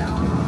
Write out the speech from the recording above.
down.